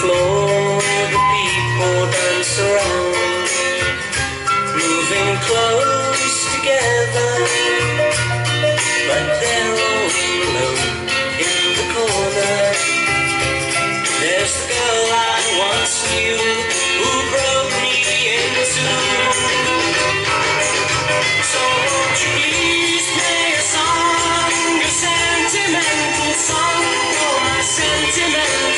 floor, the people dance around, moving close together, but they're all alone in the corner. There's the girl I once knew, who broke me in two. So won't you please play a song, a sentimental song, for my sentimental.